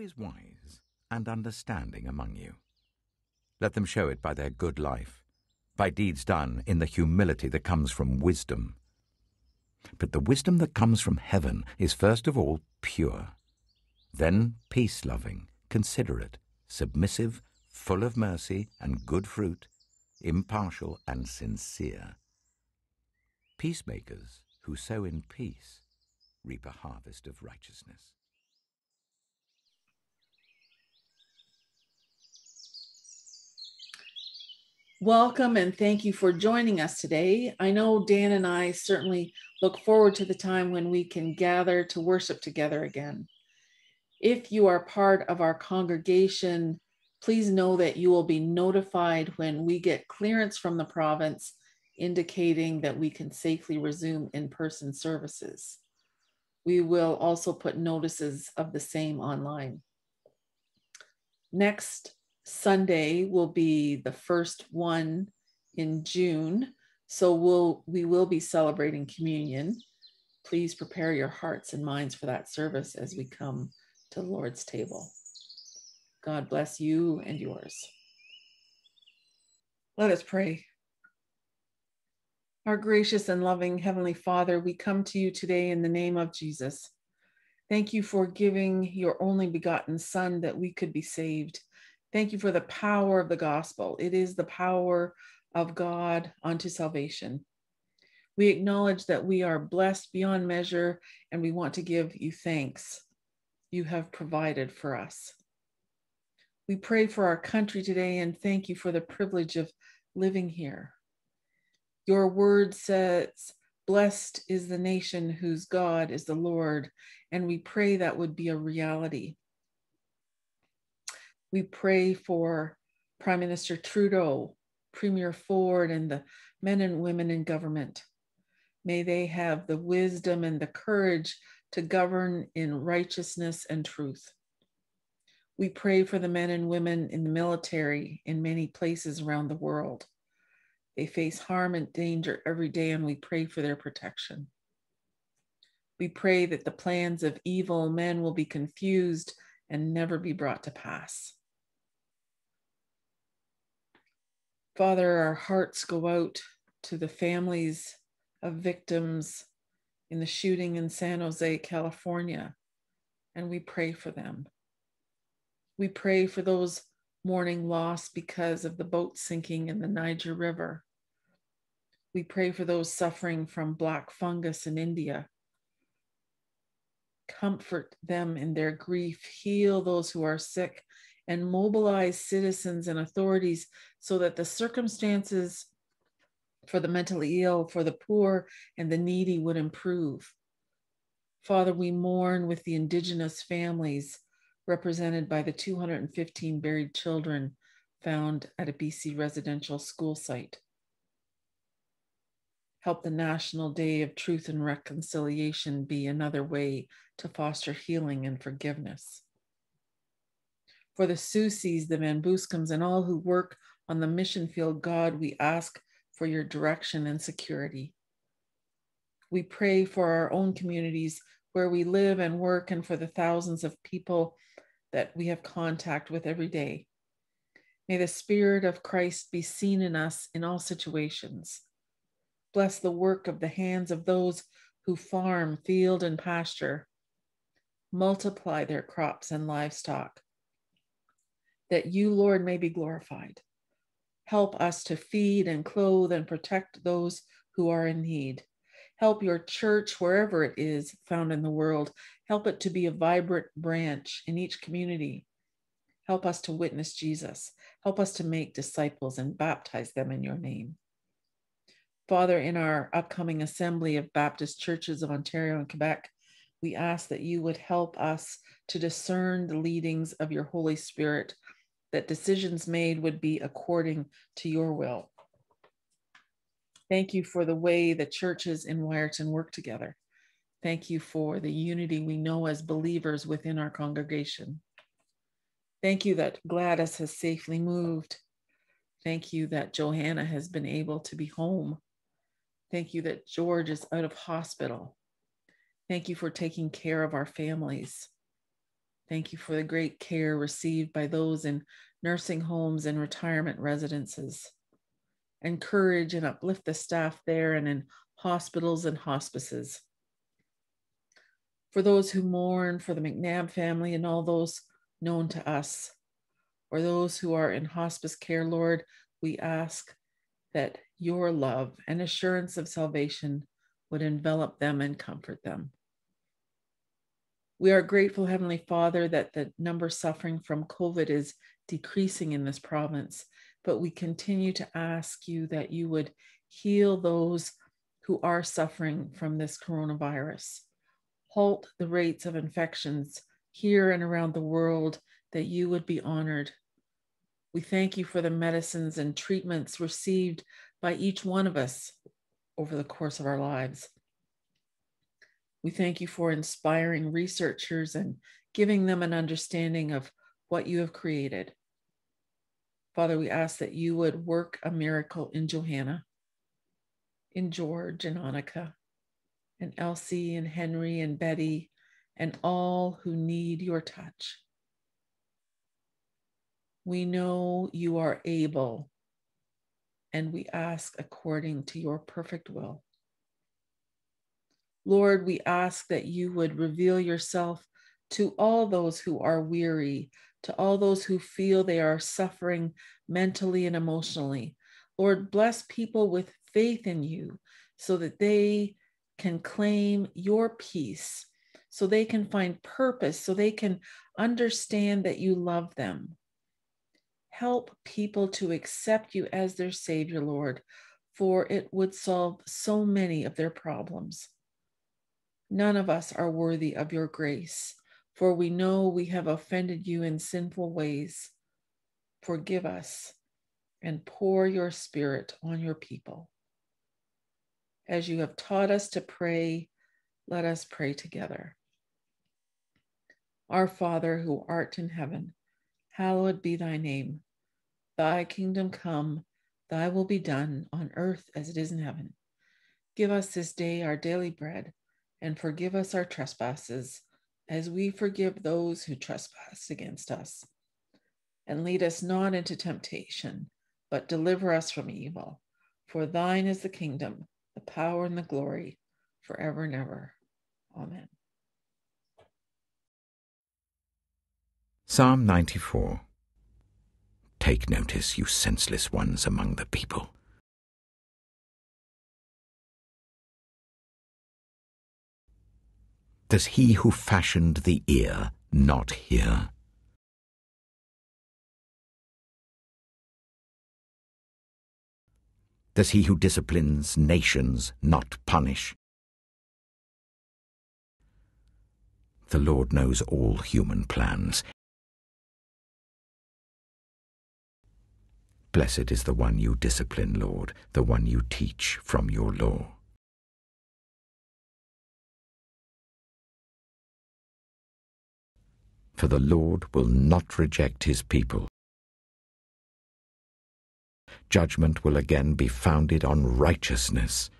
is wise and understanding among you? Let them show it by their good life, by deeds done in the humility that comes from wisdom. But the wisdom that comes from heaven is first of all pure, then peace loving, considerate, submissive, full of mercy and good fruit, impartial and sincere. Peacemakers who sow in peace reap a harvest of righteousness. Welcome and thank you for joining us today. I know Dan and I certainly look forward to the time when we can gather to worship together again. If you are part of our congregation, please know that you will be notified when we get clearance from the province indicating that we can safely resume in person services. We will also put notices of the same online. Next Sunday will be the first one in June. So we'll we will be celebrating communion. Please prepare your hearts and minds for that service as we come to the Lord's table. God bless you and yours. Let us pray. Our gracious and loving Heavenly Father, we come to you today in the name of Jesus. Thank you for giving your only begotten Son that we could be saved. Thank you for the power of the gospel. It is the power of God unto salvation. We acknowledge that we are blessed beyond measure and we want to give you thanks. You have provided for us. We pray for our country today and thank you for the privilege of living here. Your word says, Blessed is the nation whose God is the Lord, and we pray that would be a reality. We pray for Prime Minister Trudeau, Premier Ford, and the men and women in government. May they have the wisdom and the courage to govern in righteousness and truth. We pray for the men and women in the military in many places around the world. They face harm and danger every day, and we pray for their protection. We pray that the plans of evil men will be confused and never be brought to pass. Father, our hearts go out to the families of victims in the shooting in San Jose, California, and we pray for them. We pray for those mourning loss because of the boat sinking in the Niger River. We pray for those suffering from black fungus in India. Comfort them in their grief, heal those who are sick, and mobilize citizens and authorities so that the circumstances for the mentally ill, for the poor, and the needy would improve. Father, we mourn with the Indigenous families represented by the 215 buried children found at a BC residential school site. Help the National Day of Truth and Reconciliation be another way to foster healing and forgiveness for the Susis, the Van Buskums, and all who work on the mission field, God, we ask for your direction and security. We pray for our own communities where we live and work and for the thousands of people that we have contact with every day. May the Spirit of Christ be seen in us in all situations. Bless the work of the hands of those who farm, field, and pasture. Multiply their crops and livestock that you, Lord, may be glorified. Help us to feed and clothe and protect those who are in need. Help your church, wherever it is found in the world, help it to be a vibrant branch in each community. Help us to witness Jesus. Help us to make disciples and baptize them in your name. Father, in our upcoming assembly of Baptist churches of Ontario and Quebec, we ask that you would help us to discern the leadings of your Holy Spirit that decisions made would be according to your will. Thank you for the way the churches in Wiarton work together. Thank you for the unity we know as believers within our congregation. Thank you that Gladys has safely moved. Thank you that Johanna has been able to be home. Thank you that George is out of hospital. Thank you for taking care of our families. Thank you for the great care received by those in nursing homes and retirement residences. Encourage and uplift the staff there and in hospitals and hospices. For those who mourn for the McNabb family and all those known to us, or those who are in hospice care, Lord, we ask that your love and assurance of salvation would envelop them and comfort them. We are grateful, Heavenly Father, that the number suffering from COVID is decreasing in this province, but we continue to ask you that you would heal those who are suffering from this coronavirus, halt the rates of infections here and around the world, that you would be honored. We thank you for the medicines and treatments received by each one of us over the course of our lives. We thank you for inspiring researchers and giving them an understanding of what you have created. Father, we ask that you would work a miracle in Johanna, in George and Annika, and Elsie and Henry and Betty, and all who need your touch. We know you are able, and we ask according to your perfect will. Lord, we ask that you would reveal yourself to all those who are weary, to all those who feel they are suffering mentally and emotionally. Lord, bless people with faith in you so that they can claim your peace, so they can find purpose, so they can understand that you love them. Help people to accept you as their Savior, Lord, for it would solve so many of their problems. None of us are worthy of your grace, for we know we have offended you in sinful ways. Forgive us and pour your spirit on your people. As you have taught us to pray, let us pray together. Our Father, who art in heaven, hallowed be thy name. Thy kingdom come, thy will be done on earth as it is in heaven. Give us this day our daily bread and forgive us our trespasses as we forgive those who trespass against us. And lead us not into temptation, but deliver us from evil. For thine is the kingdom, the power, and the glory forever and ever. Amen. Psalm 94 Take notice, you senseless ones among the people. Does he who fashioned the ear not hear? Does he who disciplines nations not punish? The Lord knows all human plans. Blessed is the one you discipline, Lord, the one you teach from your law. For the Lord will not reject his people. Judgment will again be founded on righteousness.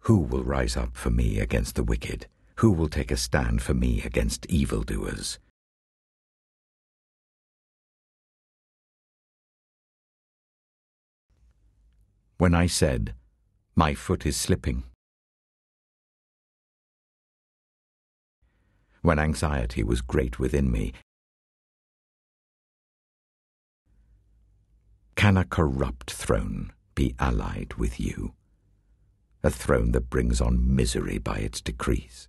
Who will rise up for me against the wicked? Who will take a stand for me against evildoers? When I said, My foot is slipping, when anxiety was great within me. Can a corrupt throne be allied with you? A throne that brings on misery by its decrees.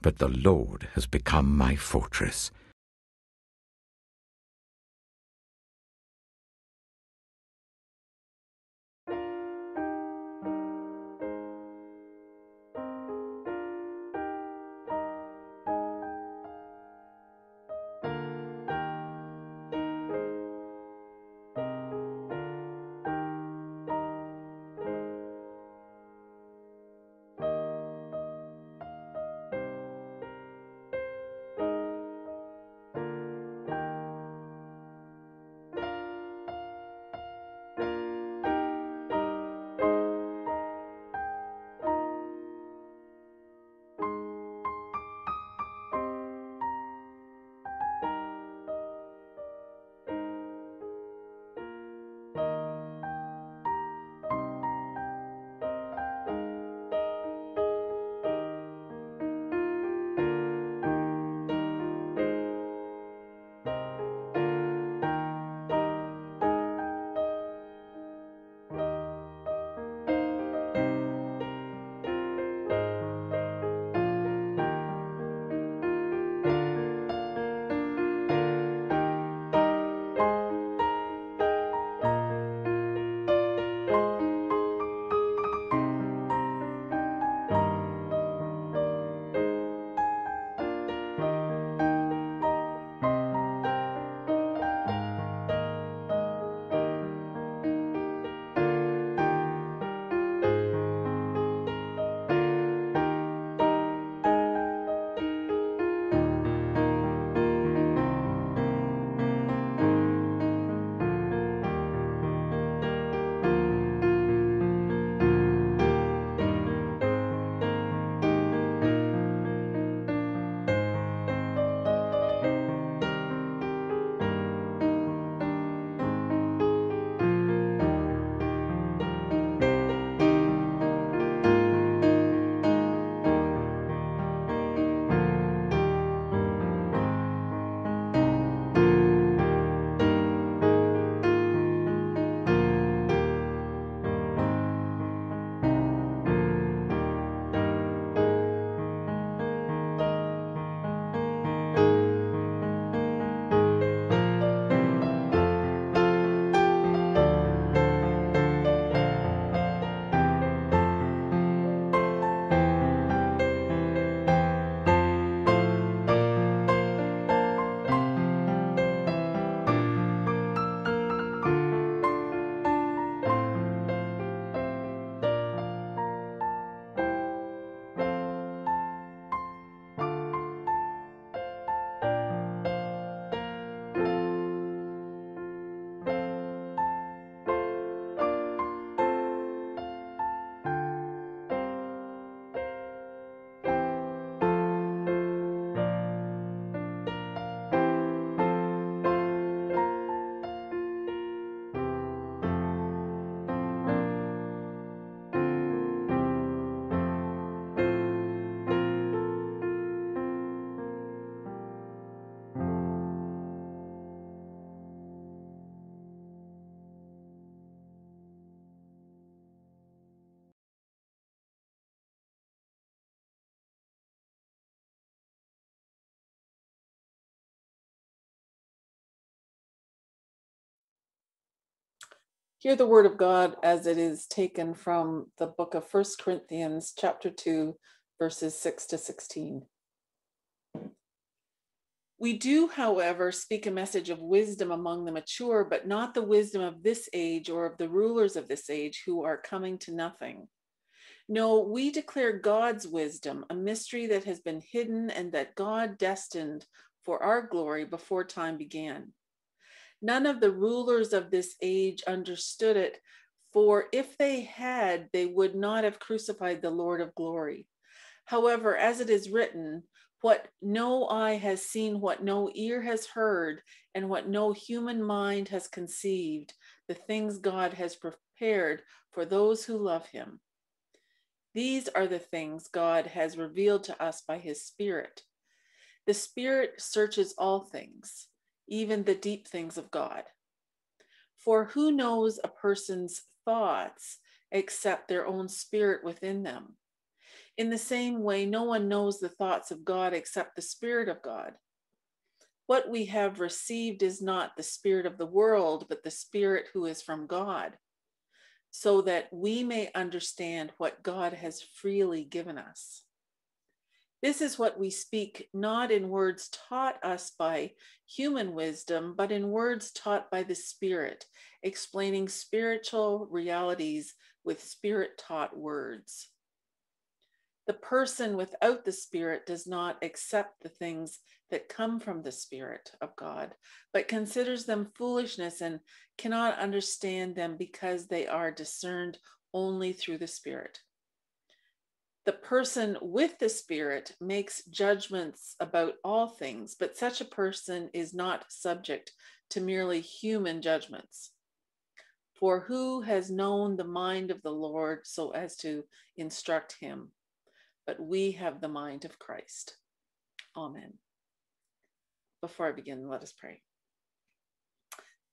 But the Lord has become my fortress Hear the word of God as it is taken from the book of First Corinthians, chapter 2, verses 6 to 16. We do, however, speak a message of wisdom among the mature, but not the wisdom of this age or of the rulers of this age who are coming to nothing. No, we declare God's wisdom, a mystery that has been hidden and that God destined for our glory before time began. None of the rulers of this age understood it, for if they had, they would not have crucified the Lord of glory. However, as it is written, what no eye has seen, what no ear has heard, and what no human mind has conceived, the things God has prepared for those who love him. These are the things God has revealed to us by his Spirit. The Spirit searches all things even the deep things of God. For who knows a person's thoughts except their own spirit within them? In the same way, no one knows the thoughts of God except the Spirit of God. What we have received is not the Spirit of the world, but the Spirit who is from God, so that we may understand what God has freely given us. This is what we speak, not in words taught us by human wisdom, but in words taught by the Spirit, explaining spiritual realities with Spirit taught words. The person without the Spirit does not accept the things that come from the Spirit of God, but considers them foolishness and cannot understand them because they are discerned only through the Spirit the person with the spirit makes judgments about all things, but such a person is not subject to merely human judgments. For who has known the mind of the Lord so as to instruct him? But we have the mind of Christ. Amen. Before I begin, let us pray.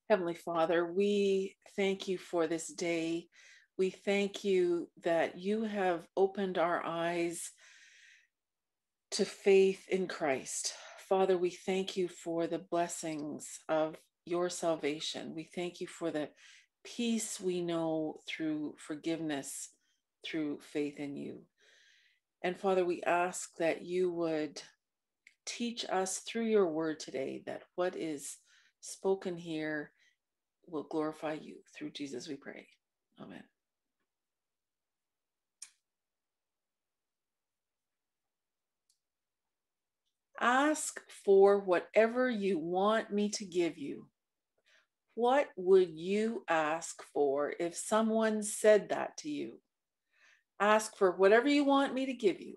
Heavenly Father, we thank you for this day we thank you that you have opened our eyes to faith in Christ. Father, we thank you for the blessings of your salvation. We thank you for the peace we know through forgiveness, through faith in you. And Father, we ask that you would teach us through your word today that what is spoken here will glorify you. Through Jesus we pray. Amen. Ask for whatever you want me to give you. What would you ask for if someone said that to you? Ask for whatever you want me to give you.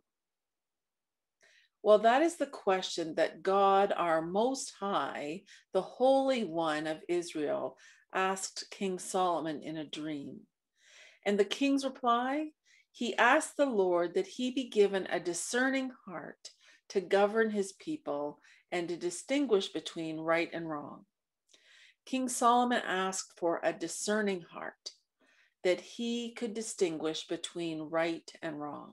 Well, that is the question that God, our Most High, the Holy One of Israel, asked King Solomon in a dream. And the king's reply he asked the Lord that he be given a discerning heart to govern his people and to distinguish between right and wrong. King Solomon asked for a discerning heart that he could distinguish between right and wrong.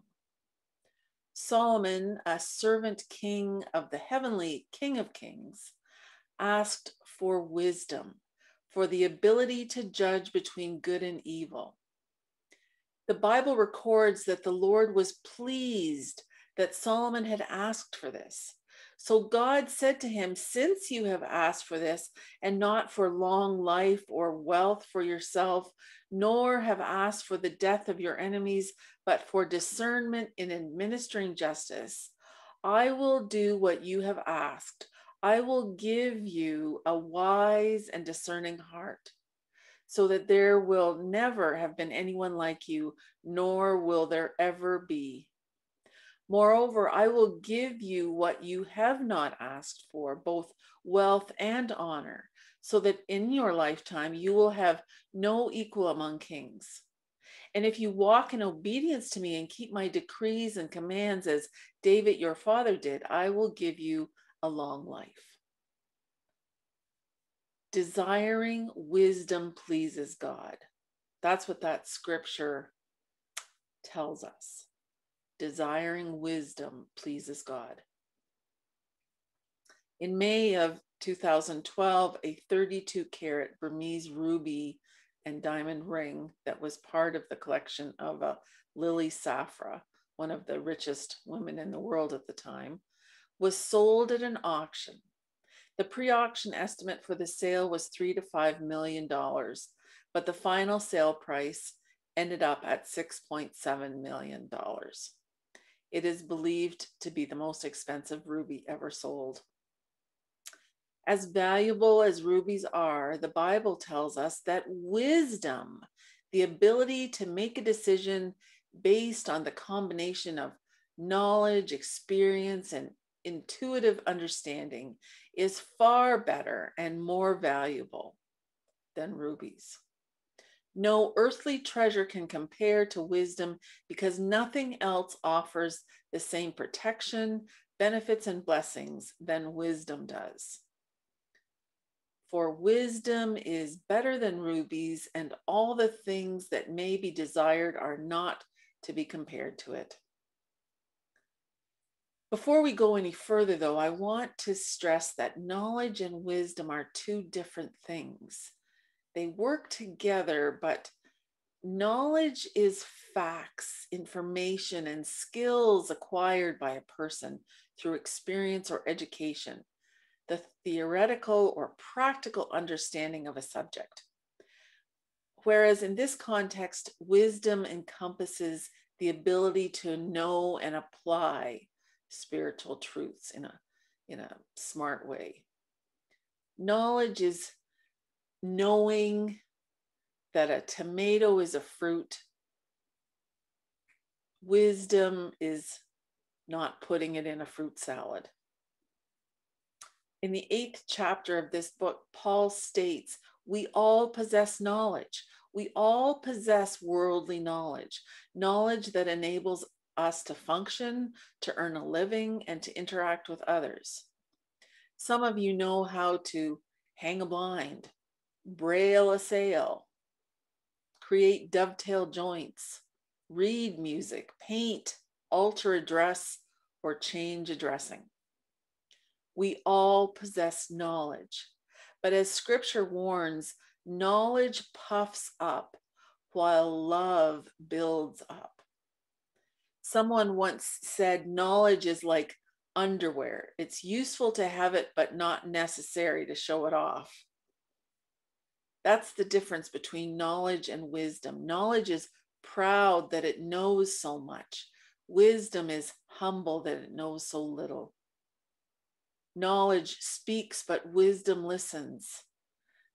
Solomon, a servant king of the heavenly King of Kings, asked for wisdom, for the ability to judge between good and evil. The Bible records that the Lord was pleased that Solomon had asked for this. So God said to him, Since you have asked for this, and not for long life or wealth for yourself, nor have asked for the death of your enemies, but for discernment in administering justice, I will do what you have asked. I will give you a wise and discerning heart, so that there will never have been anyone like you, nor will there ever be. Moreover, I will give you what you have not asked for, both wealth and honor, so that in your lifetime you will have no equal among kings. And if you walk in obedience to me and keep my decrees and commands as David your father did, I will give you a long life. Desiring wisdom pleases God. That's what that scripture tells us desiring wisdom pleases God. In May of 2012, a 32 carat Burmese ruby and diamond ring that was part of the collection of a Lily Safra, one of the richest women in the world at the time, was sold at an auction. The pre-auction estimate for the sale was three to five million dollars, but the final sale price ended up at $6.7 million. It is believed to be the most expensive ruby ever sold. As valuable as rubies are, the Bible tells us that wisdom, the ability to make a decision based on the combination of knowledge, experience, and intuitive understanding, is far better and more valuable than rubies. No earthly treasure can compare to wisdom because nothing else offers the same protection, benefits, and blessings than wisdom does. For wisdom is better than rubies, and all the things that may be desired are not to be compared to it. Before we go any further, though, I want to stress that knowledge and wisdom are two different things they work together, but knowledge is facts, information, and skills acquired by a person through experience or education, the theoretical or practical understanding of a subject. Whereas in this context, wisdom encompasses the ability to know and apply spiritual truths in a, in a smart way. Knowledge is knowing that a tomato is a fruit. Wisdom is not putting it in a fruit salad. In the eighth chapter of this book, Paul states, We all possess knowledge. We all possess worldly knowledge, knowledge that enables us to function, to earn a living, and to interact with others. Some of you know how to hang a blind, brail a sail, create dovetail joints, read music, paint, alter a dress, or change a dressing. We all possess knowledge, but as scripture warns, knowledge puffs up while love builds up. Someone once said, knowledge is like underwear. It's useful to have it, but not necessary to show it off. That's the difference between knowledge and wisdom. Knowledge is proud that it knows so much, wisdom is humble that it knows so little. Knowledge speaks, but wisdom listens.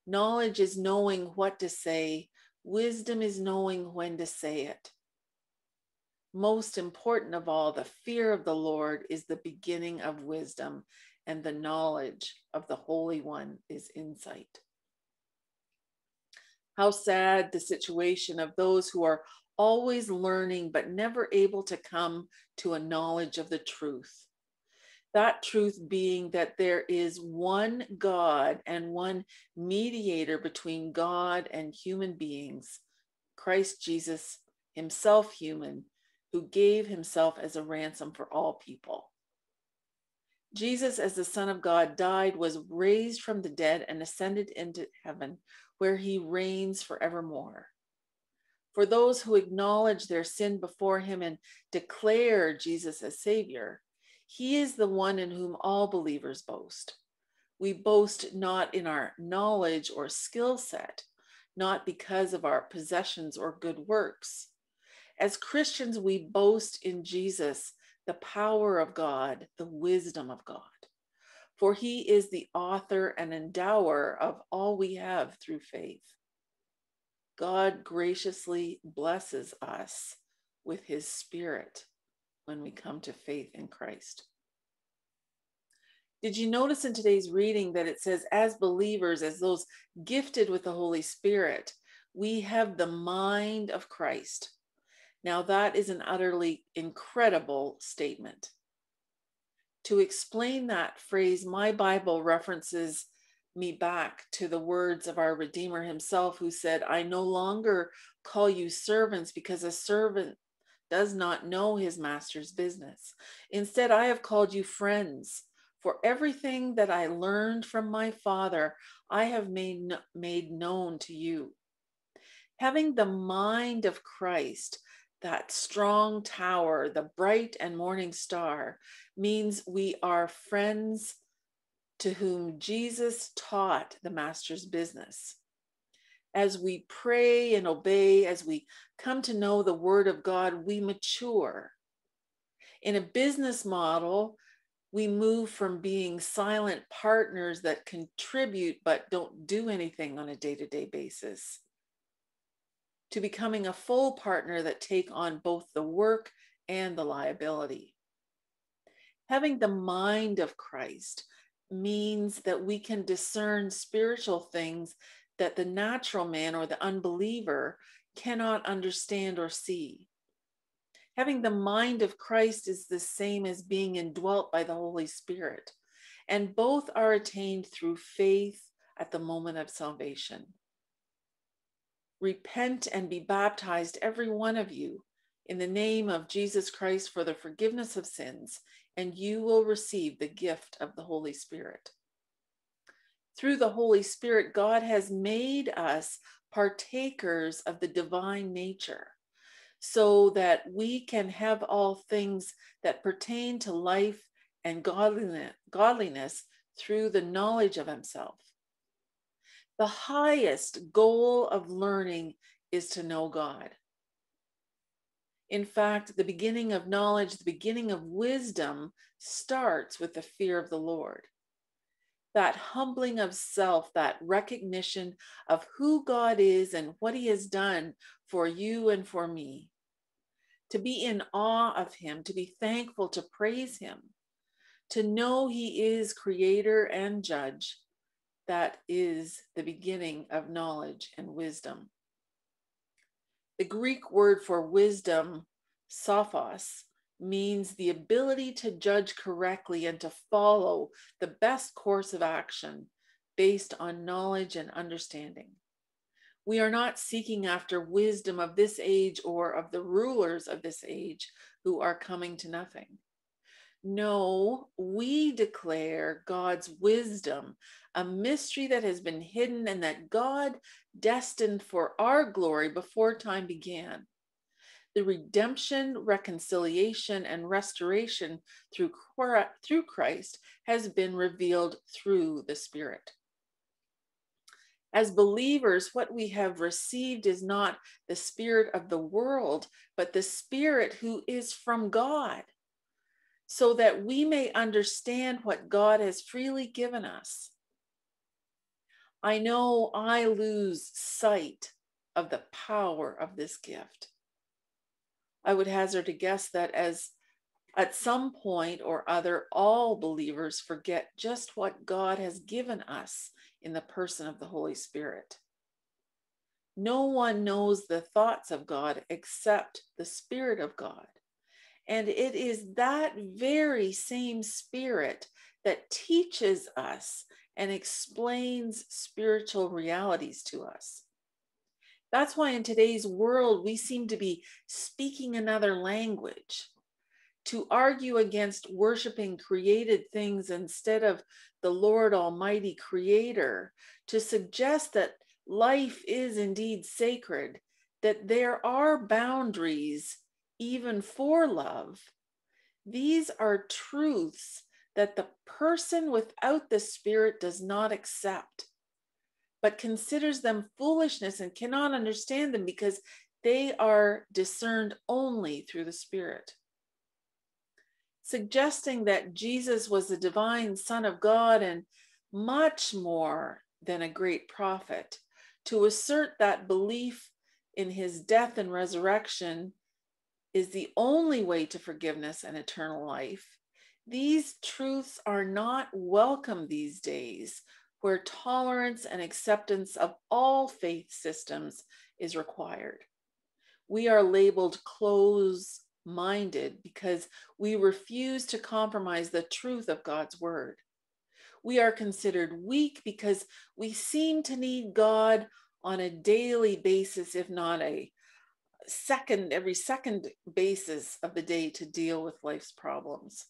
Knowledge is knowing what to say, wisdom is knowing when to say it. Most important of all, the fear of the Lord is the beginning of wisdom, and the knowledge of the Holy One is insight. How sad the situation of those who are always learning but never able to come to a knowledge of the truth. That truth being that there is one God and one mediator between God and human beings, Christ Jesus, himself human, who gave himself as a ransom for all people. Jesus, as the Son of God, died, was raised from the dead, and ascended into heaven, where he reigns forevermore. For those who acknowledge their sin before him and declare Jesus as Savior, he is the one in whom all believers boast. We boast not in our knowledge or skill set, not because of our possessions or good works. As Christians, we boast in Jesus, the power of God, the wisdom of God for he is the author and endower of all we have through faith. God graciously blesses us with his spirit when we come to faith in Christ. Did you notice in today's reading that it says, as believers, as those gifted with the Holy Spirit, we have the mind of Christ? Now, that is an utterly incredible statement to explain that phrase, my Bible references me back to the words of our Redeemer himself, who said, I no longer call you servants because a servant does not know his master's business. Instead, I have called you friends. For everything that I learned from my Father, I have made, made known to you. Having the mind of Christ, that strong tower, the bright and morning star, means we are friends to whom Jesus taught the master's business. As we pray and obey, as we come to know the word of God, we mature. In a business model, we move from being silent partners that contribute but don't do anything on a day to day basis to becoming a full partner that take on both the work and the liability. Having the mind of Christ means that we can discern spiritual things that the natural man or the unbeliever cannot understand or see. Having the mind of Christ is the same as being indwelt by the Holy Spirit, and both are attained through faith at the moment of salvation. Repent and be baptized, every one of you, in the name of Jesus Christ for the forgiveness of sins, and you will receive the gift of the Holy Spirit. Through the Holy Spirit, God has made us partakers of the divine nature so that we can have all things that pertain to life and godliness, through the knowledge of Himself. The highest goal of learning is to know God. In fact, the beginning of knowledge, the beginning of wisdom starts with the fear of the Lord. That humbling of self, that recognition of who God is and what he has done for you and for me. To be in awe of him, to be thankful, to praise him, to know he is creator and judge. That is the beginning of knowledge and wisdom. The Greek word for wisdom, sophos, means the ability to judge correctly and to follow the best course of action based on knowledge and understanding. We are not seeking after wisdom of this age or of the rulers of this age who are coming to nothing. No, we declare God's wisdom, a mystery that has been hidden and that God destined for our glory before time began. The redemption, reconciliation, and restoration through, through Christ has been revealed through the Spirit. As believers, what we have received is not the spirit of the world, but the spirit who is from God so that we may understand what God has freely given us. I know I lose sight of the power of this gift. I would hazard a guess that as at some point or other, all believers forget just what God has given us in the person of the Holy Spirit. No one knows the thoughts of God except the Spirit of God. And it is that very same spirit that teaches us and explains spiritual realities to us. That's why in today's world, we seem to be speaking another language. To argue against worshiping created things instead of the Lord Almighty Creator, to suggest that life is indeed sacred, that there are boundaries even for love, these are truths that the person without the Spirit does not accept, but considers them foolishness and cannot understand them because they are discerned only through the Spirit. Suggesting that Jesus was the divine Son of God and much more than a great prophet, to assert that belief in his death and resurrection is the only way to forgiveness and eternal life, these truths are not welcome these days where tolerance and acceptance of all faith systems is required. We are labeled close minded because we refuse to compromise the truth of God's word. We are considered weak because we seem to need God on a daily basis, if not a second, every second basis of the day to deal with life's problems.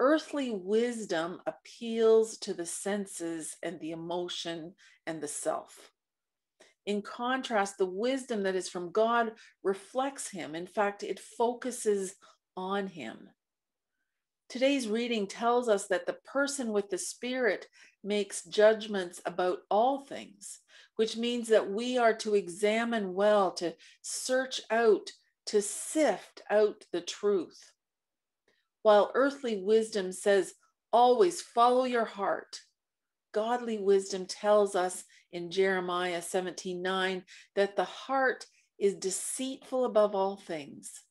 Earthly wisdom appeals to the senses and the emotion and the self. In contrast, the wisdom that is from God reflects him. In fact, it focuses on him. Today's reading tells us that the person with the Spirit makes judgments about all things, which means that we are to examine well, to search out, to sift out the truth. While earthly wisdom says, always follow your heart, godly wisdom tells us in Jeremiah 17 9 that the heart is deceitful above all things.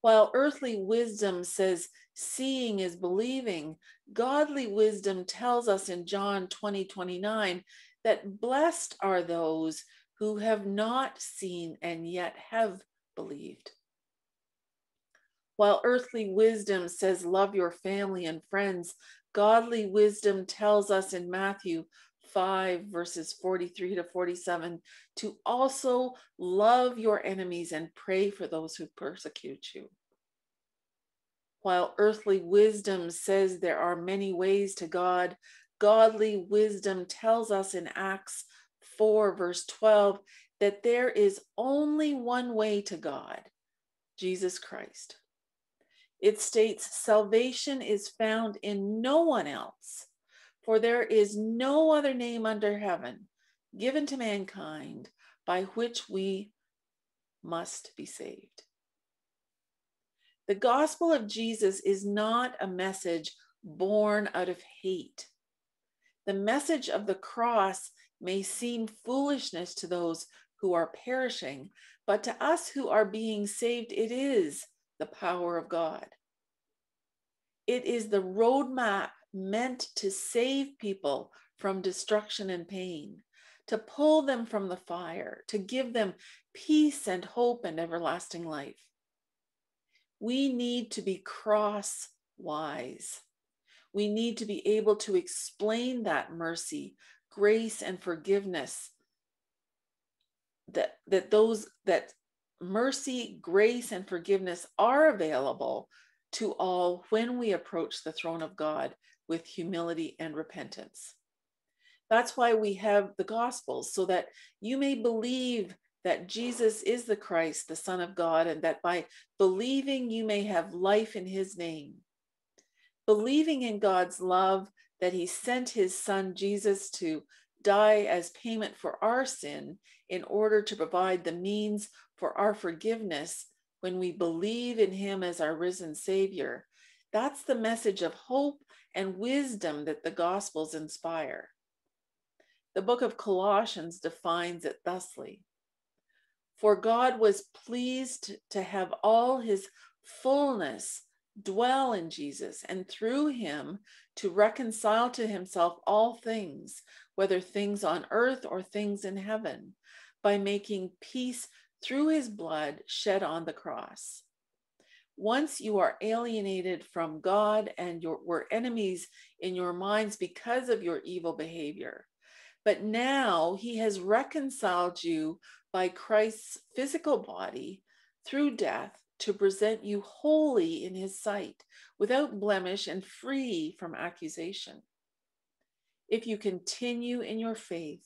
While earthly wisdom says seeing is believing, godly wisdom tells us in John 20 29 that blessed are those who have not seen and yet have believed. While earthly wisdom says, Love your family and friends, godly wisdom tells us in Matthew 5, verses 43 to 47, to also love your enemies and pray for those who persecute you. While earthly wisdom says there are many ways to God, godly wisdom tells us in Acts 4, verse 12, that there is only one way to God, Jesus Christ. It states, Salvation is found in no one else, for there is no other name under heaven given to mankind by which we must be saved. The gospel of Jesus is not a message born out of hate the message of the cross may seem foolishness to those who are perishing, but to us who are being saved, it is the power of God. It is the roadmap meant to save people from destruction and pain, to pull them from the fire, to give them peace and hope and everlasting life. We need to be cross wise. We need to be able to explain that mercy, grace, and forgiveness. That, that those that mercy, grace, and forgiveness are available to all when we approach the throne of God with humility and repentance. That's why we have the Gospels, so that you may believe that Jesus is the Christ, the Son of God, and that by believing you may have life in his name believing in God's love that he sent his son Jesus to die as payment for our sin in order to provide the means for our forgiveness when we believe in him as our risen savior. That's the message of hope and wisdom that the gospels inspire. The book of Colossians defines it thusly. For God was pleased to have all his fullness dwell in Jesus and through him to reconcile to himself all things, whether things on earth or things in heaven, by making peace through his blood shed on the cross. Once you are alienated from God and your, were enemies in your minds because of your evil behavior. But now he has reconciled you by Christ's physical body through death to present you holy in his sight, without blemish and free from accusation. If you continue in your faith,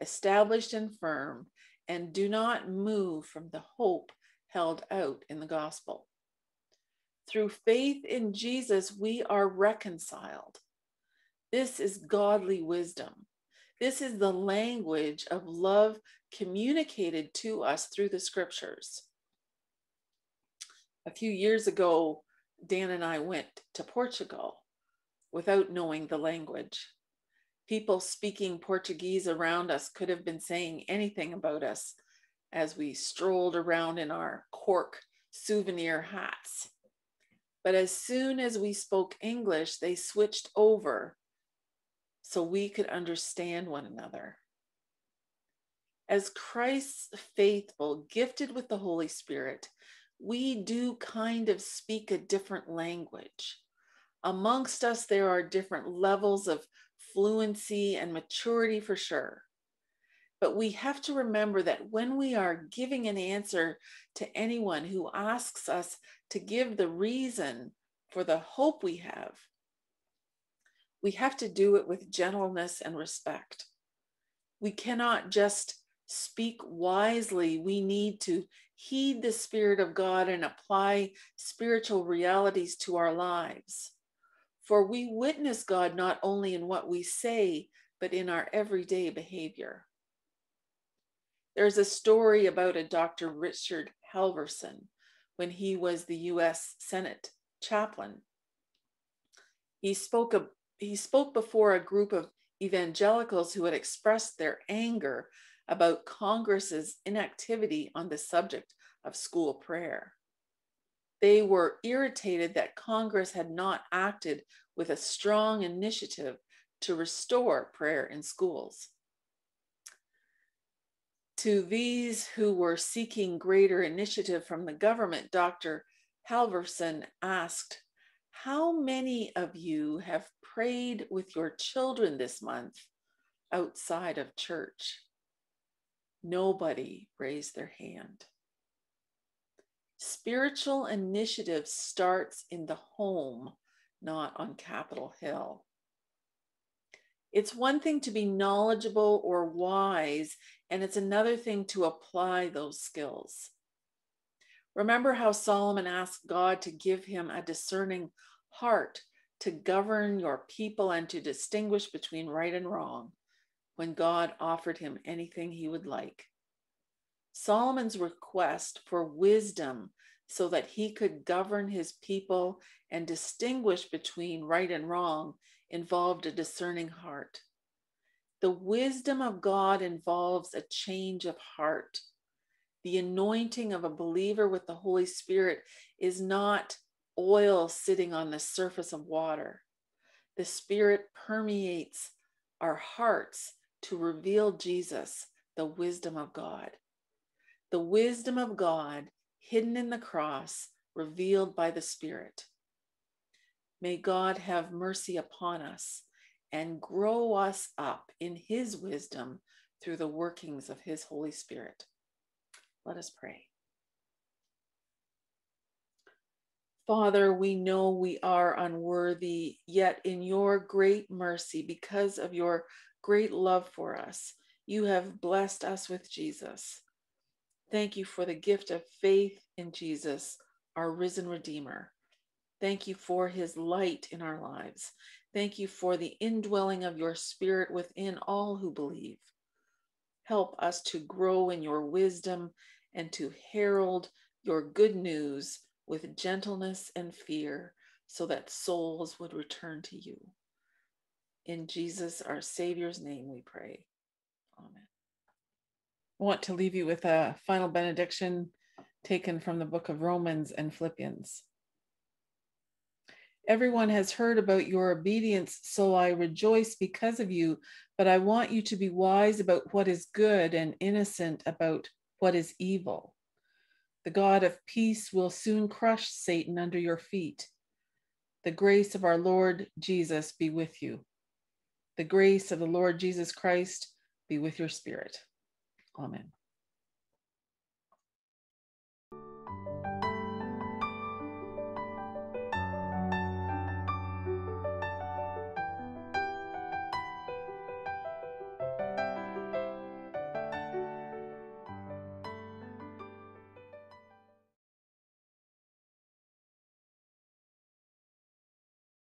established and firm, and do not move from the hope held out in the gospel. Through faith in Jesus, we are reconciled. This is godly wisdom. This is the language of love communicated to us through the scriptures a few years ago, Dan and I went to Portugal without knowing the language. People speaking Portuguese around us could have been saying anything about us as we strolled around in our cork souvenir hats. But as soon as we spoke English, they switched over so we could understand one another. As Christ's faithful, gifted with the Holy Spirit, we do kind of speak a different language. Amongst us, there are different levels of fluency and maturity for sure. But we have to remember that when we are giving an answer to anyone who asks us to give the reason for the hope we have, we have to do it with gentleness and respect. We cannot just speak wisely. We need to heed the Spirit of God and apply spiritual realities to our lives. For we witness God not only in what we say, but in our everyday behavior. There's a story about a Dr. Richard Halverson when he was the US Senate chaplain. He spoke, he spoke before a group of evangelicals who had expressed their anger about Congress's inactivity on the subject of school prayer. They were irritated that Congress had not acted with a strong initiative to restore prayer in schools. To these who were seeking greater initiative from the government, Dr. Halverson asked, How many of you have prayed with your children this month outside of church? Nobody raised their hand. Spiritual initiative starts in the home, not on Capitol Hill. It's one thing to be knowledgeable or wise, and it's another thing to apply those skills. Remember how Solomon asked God to give him a discerning heart to govern your people and to distinguish between right and wrong when God offered him anything he would like. Solomon's request for wisdom so that he could govern his people and distinguish between right and wrong involved a discerning heart. The wisdom of God involves a change of heart. The anointing of a believer with the Holy Spirit is not oil sitting on the surface of water. The Spirit permeates our hearts to reveal Jesus, the wisdom of God. The wisdom of God hidden in the cross, revealed by the Spirit. May God have mercy upon us and grow us up in His wisdom through the workings of His Holy Spirit. Let us pray. Father, we know we are unworthy, yet in your great mercy, because of your great love for us, you have blessed us with Jesus. Thank you for the gift of faith in Jesus, our risen Redeemer. Thank you for his light in our lives. Thank you for the indwelling of your spirit within all who believe. Help us to grow in your wisdom and to herald your good news with gentleness and fear so that souls would return to you. In Jesus, our Savior's name, we pray. Amen. I want to leave you with a final benediction taken from the book of Romans and Philippians. Everyone has heard about your obedience, so I rejoice because of you, but I want you to be wise about what is good and innocent about what is evil. The God of peace will soon crush Satan under your feet. The grace of our Lord Jesus be with you. The grace of the Lord Jesus Christ be with your spirit. Amen.